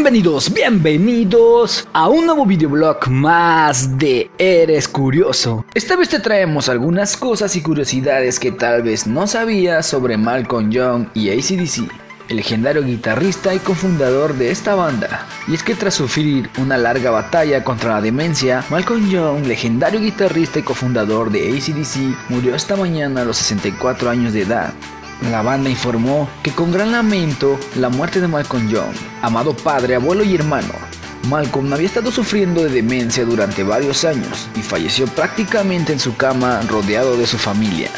Bienvenidos, bienvenidos a un nuevo videoblog más de Eres Curioso. Esta vez te traemos algunas cosas y curiosidades que tal vez no sabías sobre Malcolm Young y ACDC, el legendario guitarrista y cofundador de esta banda. Y es que tras sufrir una larga batalla contra la demencia, Malcolm Young, legendario guitarrista y cofundador de ACDC, murió esta mañana a los 64 años de edad. La banda informó que con gran lamento la muerte de Malcolm Young, amado padre, abuelo y hermano. Malcolm había estado sufriendo de demencia durante varios años y falleció prácticamente en su cama rodeado de su familia.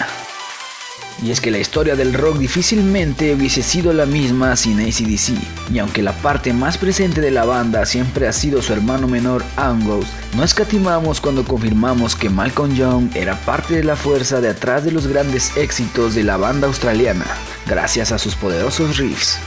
Y es que la historia del rock difícilmente hubiese sido la misma sin ACDC, y aunque la parte más presente de la banda siempre ha sido su hermano menor Angus, no escatimamos cuando confirmamos que Malcolm Young era parte de la fuerza de atrás de los grandes éxitos de la banda australiana, gracias a sus poderosos riffs.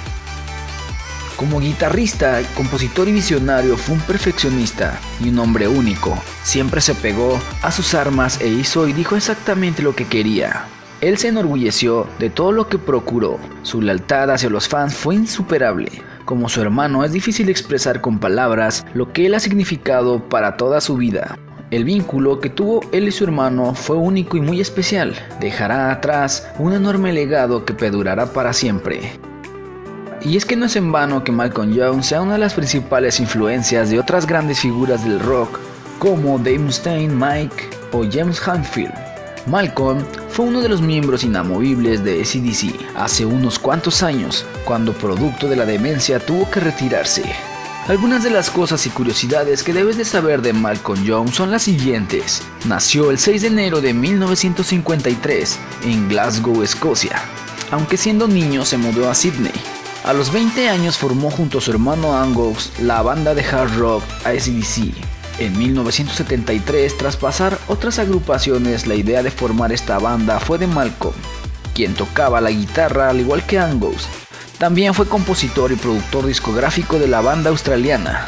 Como guitarrista, compositor y visionario fue un perfeccionista y un hombre único. Siempre se pegó a sus armas e hizo y dijo exactamente lo que quería. Él se enorgulleció de todo lo que procuró. Su lealtad hacia los fans fue insuperable. Como su hermano es difícil expresar con palabras lo que él ha significado para toda su vida. El vínculo que tuvo él y su hermano fue único y muy especial. Dejará atrás un enorme legado que perdurará para siempre. Y es que no es en vano que Malcolm Young sea una de las principales influencias de otras grandes figuras del rock como Dave Mustaine, Mike o James Hetfield. Malcolm fue uno de los miembros inamovibles de ACDC hace unos cuantos años, cuando producto de la demencia tuvo que retirarse. Algunas de las cosas y curiosidades que debes de saber de Malcolm Young son las siguientes. Nació el 6 de enero de 1953 en Glasgow, Escocia, aunque siendo niño se mudó a Sydney. A los 20 años formó junto a su hermano Angus la banda de hard rock ACDC, en 1973, tras pasar otras agrupaciones, la idea de formar esta banda fue de Malcolm, quien tocaba la guitarra al igual que Angus. También fue compositor y productor discográfico de la banda australiana.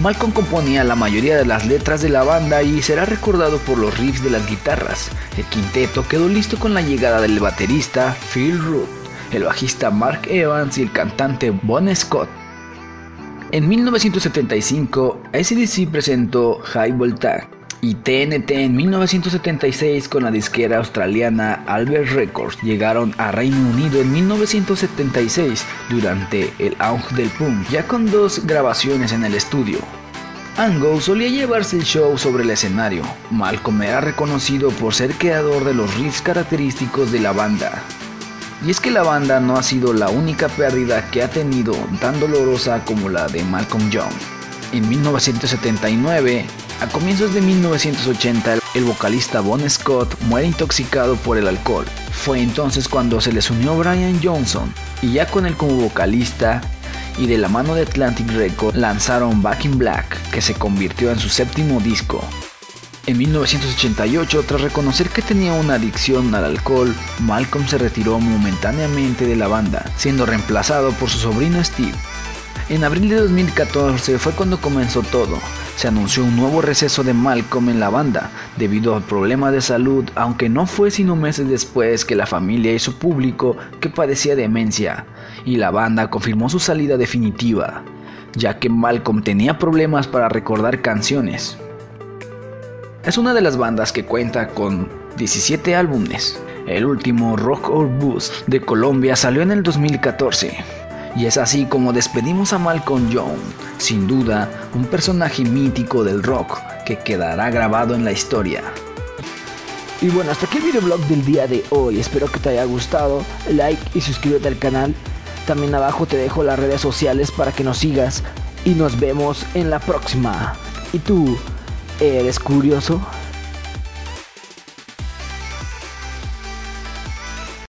Malcolm componía la mayoría de las letras de la banda y será recordado por los riffs de las guitarras. El quinteto quedó listo con la llegada del baterista Phil Root, el bajista Mark Evans y el cantante Bon Scott. En 1975, ACDC presentó High Voltage y TNT en 1976 con la disquera australiana Albert Records llegaron a Reino Unido en 1976 durante el auge del punk, ya con dos grabaciones en el estudio. Angus solía llevarse el show sobre el escenario. Malcolm era reconocido por ser creador de los riffs característicos de la banda. Y es que la banda no ha sido la única pérdida que ha tenido tan dolorosa como la de Malcolm Young. En 1979, a comienzos de 1980, el vocalista Bon Scott muere intoxicado por el alcohol. Fue entonces cuando se les unió Brian Johnson y ya con él como vocalista y de la mano de Atlantic Records lanzaron Back in Black, que se convirtió en su séptimo disco. En 1988, tras reconocer que tenía una adicción al alcohol, Malcolm se retiró momentáneamente de la banda, siendo reemplazado por su sobrino Steve. En abril de 2014 fue cuando comenzó todo. Se anunció un nuevo receso de Malcolm en la banda, debido a problemas de salud, aunque no fue sino meses después que la familia hizo público que padecía demencia, y la banda confirmó su salida definitiva, ya que Malcolm tenía problemas para recordar canciones. Es una de las bandas que cuenta con 17 álbumes. El último Rock or Boost de Colombia salió en el 2014. Y es así como despedimos a Malcolm Young, sin duda un personaje mítico del rock que quedará grabado en la historia. Y bueno, hasta aquí el videoblog del día de hoy. Espero que te haya gustado. Like y suscríbete al canal. También abajo te dejo las redes sociales para que nos sigas. Y nos vemos en la próxima. ¿Y tú? ¿Eres curioso?